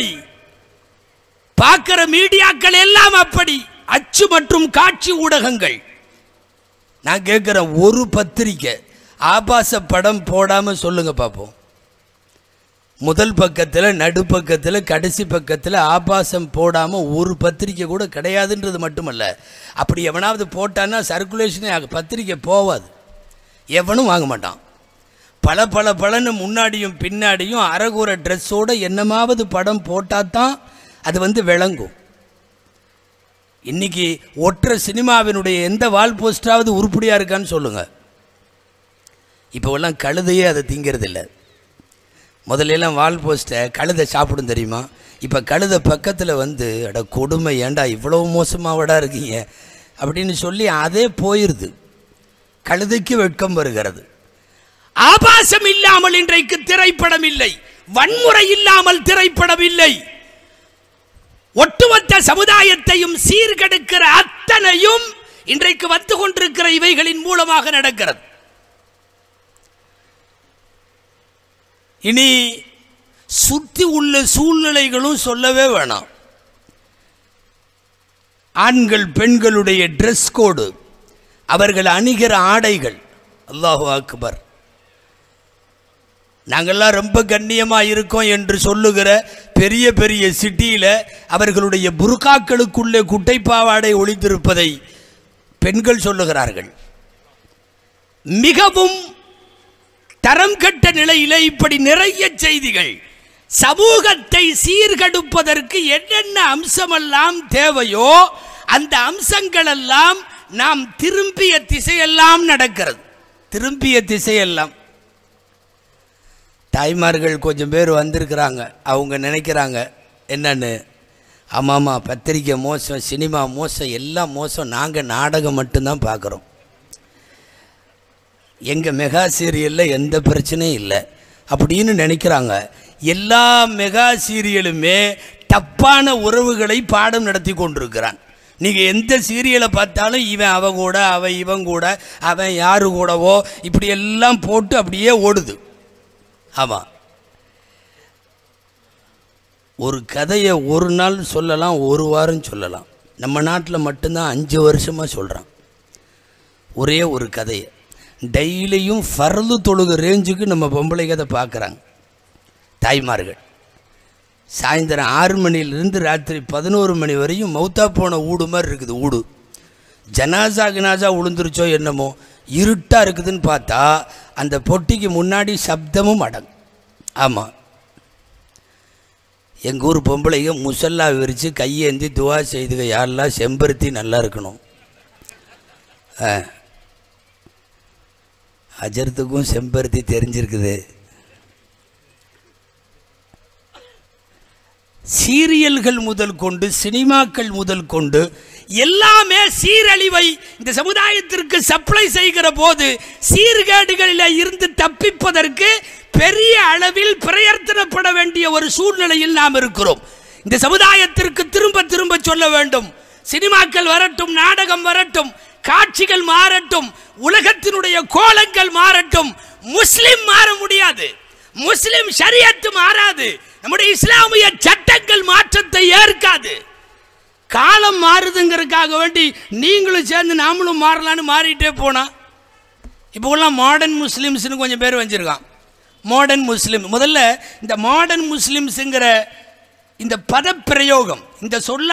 அப்படி. பார்க்கிற மீடியாக்கள் எல்லாம் அப்படி. அச்சு மற்றும் காட்சி ஊடகங்கள். நான் கேட்குறேன் ஒரு பத்திரிக்கை ஆபாச படம் போடாமல் சொல்லுங்க பார்ப்போம் முதல் பக்கத்தில் நடுப்பக்கத்தில் கடைசி பக்கத்தில் ஆபாசம் போடாமல் ஒரு பத்திரிக்கை கூட கிடையாதுன்றது மட்டுமல்ல. அப்படி எவனாவது போட்டான்னா சர்க்குலேஷனே பத்திரிக்கை போவாது. எவனும் வாங்க மாட்டான். பல பல பலன்னு முன்னாடியும் பின்னாடியும் அறகுற ட்ரெஸ்ஸோட என்னமாவது படம் போட்டால் தான் அது வந்து விளங்கும். இன்னைக்கு ஒற்றை சினிமாவினுடைய எந்த வால் போஸ்டாவது உருப்படியாக இருக்கான்னு சொல்லுங்கள் இப்போவெல்லாம் கழுதையே அதை திங்கிறதில்ல. முதலெல்லாம் வால் போஸ்ட்டை கழுதை சாப்பிடும் தெரியுமா? இப்போ கழுதை பக்கத்தில் வந்து அட கொடுமை ஏன்டா இவ்வளோ மோசமாவடா இருக்கீங்க? அப்படின்னு சொல்லி அதே போயிடுது கழுதைக்கு வெட்கம் வருகிறது. ஆபாசம் இல்லாமல் இன்றைக்கு திரைப்படம் இல்லை வன்முறை இல்லாமல் திரைப்படம் இல்லை ஒட்டுமொத்த சமுதாயத்தையும் சீர்கெடுக்கிற அத்தனையும் இன்றைக்கு வந்து கொண்டிருக்கிற இவைகளின் மூலமாக நடக்கிறது. இனி சுத்தி உள்ள சூழ்நிலைகளும் சொல்லவே வேணாம். ஆண்கள் பெண்களுடைய ட்ரெஸ் கோடு அவர்கள் அணிகிற ஆடைகள். அல்லாஹு அக்பர். நாங்கள்லாம் ரொம்ப கண்ணியமாக இருக்கோம் என்று சொல்லுகிற பெரிய பெரிய சிட்டியில் அவர்களுடைய புருக்காக்களுக்குள்ளே குட்டை பாவாடை ஒளிந்திருப்பதை பெண்கள் சொல்லுகிறார்கள். மிகவும் தரம் கட்ட நிலையில இப்படி நிறைய செய்திகள். சமூகத்தை சீர்கெடுப்பதற்கு என்னென்ன அம்சமெல்லாம் தேவையோ அந்த அம்சங்களெல்லாம் நாம் திரும்பிய திசையெல்லாம் நடக்கிறது. திரும்பிய திசையெல்லாம். தாய்மார்கள் கொஞ்சம் பேர் வந்திருக்கிறாங்க. அவங்க நினைக்கிறாங்க என்னன்னு? ஆமாம்மா பத்திரிக்கை மோசம் சினிமா மோசம் எல்லாம் மோசம். நாங்கள் நாடகம் மட்டும்தான் பார்க்குறோம். எங்கள் மெகா சீரியலில் எந்த பிரச்சனையும் இல்லை. அப்படின்னு நினைக்கிறாங்க. எல்லா மெகா சீரியலுமே தப்பான உறவுகளை பாடம் நடத்தி கொண்டிருக்கிறான். நீங்கள் எந்த சீரியலை பார்த்தாலும் இவன் அவன் கூட அவன் இவன் கூட அவன் யாரு கூடவோ இப்படி எல்லாம் போட்டு அப்படியே ஓடுது. ஆமாம் ஒரு கதையை ஒரு நாள் சொல்லலாம் ஒரு வாரம் சொல்லலாம். நம்ம நாட்டில் மட்டும்தான் அஞ்சு வருஷமாக சொல்கிறான் ஒரே ஒரு கதையை. டெய்லியும் ஃபர்து தொழுக ரேஞ்சுக்கு நம்ம பொம்பளை கதை பார்க்குறாங்க தாய்மார்கள். சாயந்தரம் ஆறு மணிலிருந்து ராத்திரி பதினோரு மணி வரையும் மௌத்தா போன ஊடு மாதிரி இருக்குது ஊடு. ஜனாசா கினாசா உளுந்துருச்சோ என்னமோ இருட்டாக இருக்குதுன்னு பார்த்தா அந்த பொட்டிக்கு முன்னாடி சப்தமும் அடங்கும். ஆமாம் எங்கள் ஊர் பொம்பளைங்க முசல்லா விரித்து கையேந்தி துவா செய்துக யாரெல்லாம் செம்பருத்தி நல்லா இருக்கணும். ஆ. அஜரத்துக்கும் செம்பருத்தி தெரிஞ்சிருக்குது. சீரியல்கள் முதல் கொண்டு சினிமாக்கள் முதல் கொண்டு எல்லாமே சீரழிவை இந்த சமுதாயத்திற்கு சப்ளை செய்கிற போது சீர்கேடுகளில் இருந்து தப்பிப்பதற்கு பெரிய அளவில் பிரயர்த்தனப்பட வேண்டிய ஒரு சூழ்நிலையில் நாம் இருக்கிறோம். இந்த சமுதாயத்திற்கு திரும்ப திரும்ப சொல்ல வேண்டும். சினிமாக்கள் வரட்டும் நாடகம் வரட்டும் காட்சிகள் மாறட்டும் உலகத்தினுடைய கோலங்கள் மாறட்டும் முஸ்லிம் மாற முடியாது. முஸ்லிம் ஷரியத்து மாறாது. நம்முடைய இஸ்லாமிய சட்டங்கள் மாற்றத்தை ஏற்காது. காலம் மாறுதுங்கிறதுக்காக வேண்டி நீங்களும் சேர்ந்து நாமளும் மாறலான்னு மாறிட்டே போனா. இப்போ உள்ள மாடர்ன் முஸ்லிம்ஸ்னு கொஞ்சம் பேர் வச்சிருக்கான் மாடர்ன் முஸ்லிம் முதல்ல இந்த மாடர்ன் முஸ்லீம்ஸுங்கிற இந்த பதப்பிரயோகம் இந்த சொல்ல